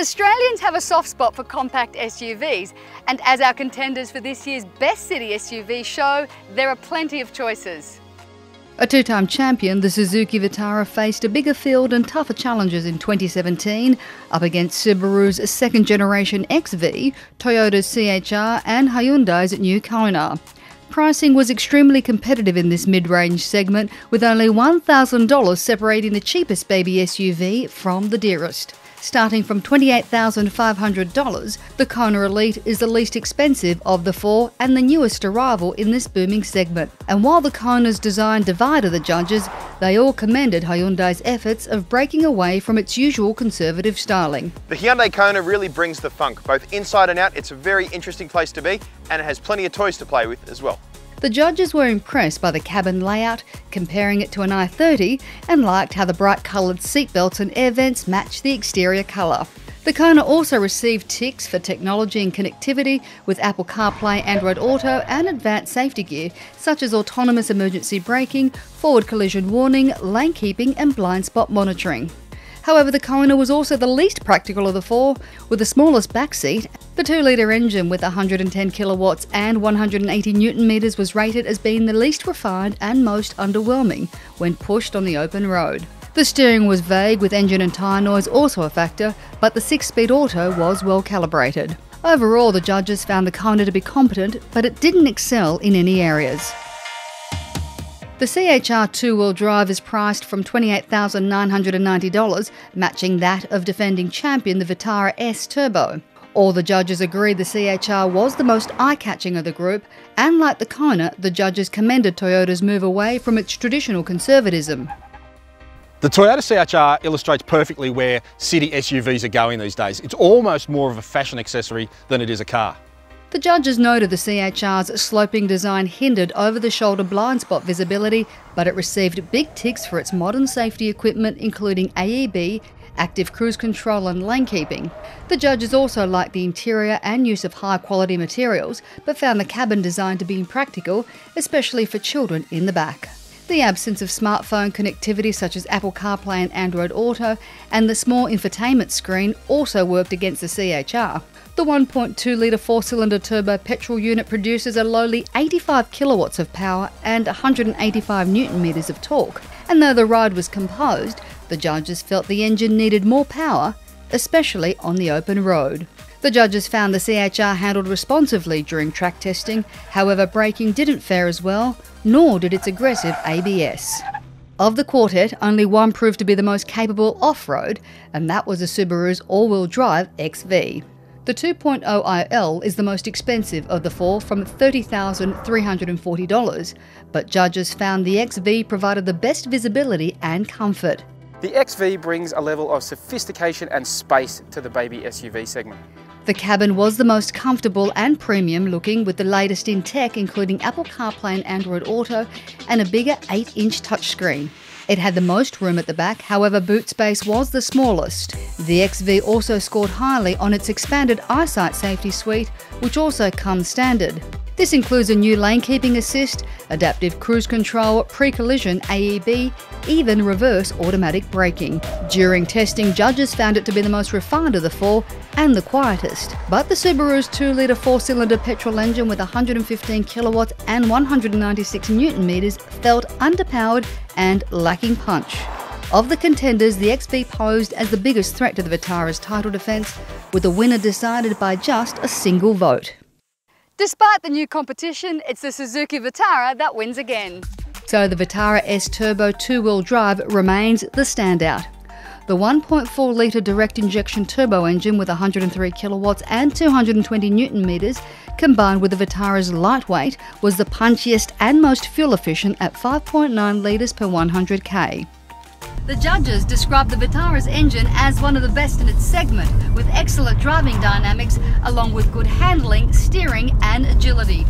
Australians have a soft spot for compact SUVs, and as our contenders for this year's Best City SUV show, there are plenty of choices. A two time champion, the Suzuki Vitara faced a bigger field and tougher challenges in 2017, up against Subaru's second generation XV, Toyota's CHR, and Hyundai's new Kona. Pricing was extremely competitive in this mid range segment, with only $1,000 separating the cheapest baby SUV from the dearest. Starting from $28,500, the Kona Elite is the least expensive of the four and the newest arrival in this booming segment. And while the Kona's design divided the judges, they all commended Hyundai's efforts of breaking away from its usual conservative styling. The Hyundai Kona really brings the funk, both inside and out. It's a very interesting place to be and it has plenty of toys to play with as well. The judges were impressed by the cabin layout, comparing it to an i30, and liked how the bright coloured seatbelts and air vents matched the exterior colour. The Kona also received ticks for technology and connectivity with Apple CarPlay, Android Auto, and advanced safety gear such as autonomous emergency braking, forward collision warning, lane keeping, and blind spot monitoring. However, the Kona was also the least practical of the four, with the smallest backseat. The 2 litre engine with 110 kilowatts and 180 newton meters was rated as being the least refined and most underwhelming when pushed on the open road. The steering was vague with engine and tyre noise also a factor, but the 6 speed auto was well calibrated. Overall, the judges found the Kona to be competent, but it didn't excel in any areas. The CHR two wheel drive is priced from $28,990, matching that of defending champion the Vitara S Turbo. All the judges agreed the CHR was the most eye catching of the group, and like the Kona, the judges commended Toyota's move away from its traditional conservatism. The Toyota CHR illustrates perfectly where city SUVs are going these days. It's almost more of a fashion accessory than it is a car. The judges noted the CHR's sloping design hindered over the shoulder blind spot visibility, but it received big ticks for its modern safety equipment, including AEB, active cruise control, and lane keeping. The judges also liked the interior and use of high quality materials, but found the cabin design to be impractical, especially for children in the back. The absence of smartphone connectivity such as Apple CarPlay and Android Auto and the small infotainment screen also worked against the CHR. The 1.2 litre four cylinder turbo petrol unit produces a lowly 85 kilowatts of power and 185 newton meters of torque. And though the ride was composed, the judges felt the engine needed more power, especially on the open road. The judges found the CHR handled responsively during track testing, however, braking didn't fare as well, nor did its aggressive ABS. Of the quartet, only one proved to be the most capable off road, and that was the Subaru's all wheel drive XV. The 2.0 IL is the most expensive of the four from $30,340, but judges found the XV provided the best visibility and comfort. The XV brings a level of sophistication and space to the baby SUV segment. The cabin was the most comfortable and premium looking with the latest in tech, including Apple CarPlay and Android Auto, and a bigger 8 inch touchscreen. It had the most room at the back, however, boot space was the smallest. The XV also scored highly on its expanded eyesight safety suite, which also comes standard. This includes a new lane keeping assist, adaptive cruise control, pre collision AEB, even reverse automatic braking. During testing, judges found it to be the most refined of the four and the quietest. But the Subaru's 2 litre 4 cylinder petrol engine with 115 kilowatts and 196 newton meters felt underpowered and lacking punch. Of the contenders, the XV posed as the biggest threat to the Vitara's title defence, with the winner decided by just a single vote. Despite the new competition, it's the Suzuki Vitara that wins again. So the Vitara S Turbo two-wheel drive remains the standout. The 1.4 litre direct injection turbo engine with 103 kilowatts and 220 newton meters, combined with the Vitara's lightweight, was the punchiest and most fuel efficient at 5.9 litres per 100k. The judges described the Vitara's engine as one of the best in its segment, with excellent driving dynamics along with good handling, steering and agility.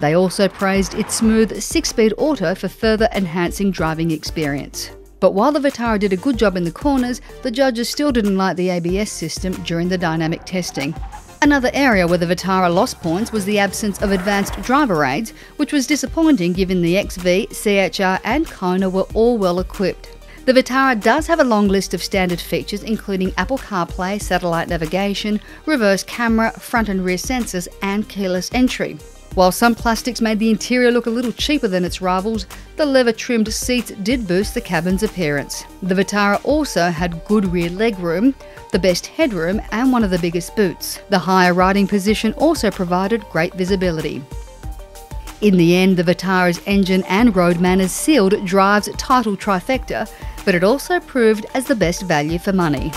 They also praised its smooth 6-speed auto for further enhancing driving experience. But while the Vitara did a good job in the corners, the judges still didn't like the ABS system during the dynamic testing. Another area where the Vitara lost points was the absence of advanced driver aids, which was disappointing given the XV, CHR and Kona were all well equipped. The Vitara does have a long list of standard features including Apple CarPlay, satellite navigation, reverse camera, front and rear sensors, and keyless entry. While some plastics made the interior look a little cheaper than its rivals, the leather trimmed seats did boost the cabin's appearance. The Vitara also had good rear legroom, the best headroom, and one of the biggest boots. The higher riding position also provided great visibility. In the end, the Vitara's engine and road manners sealed Drive's title trifecta, but it also proved as the best value for money.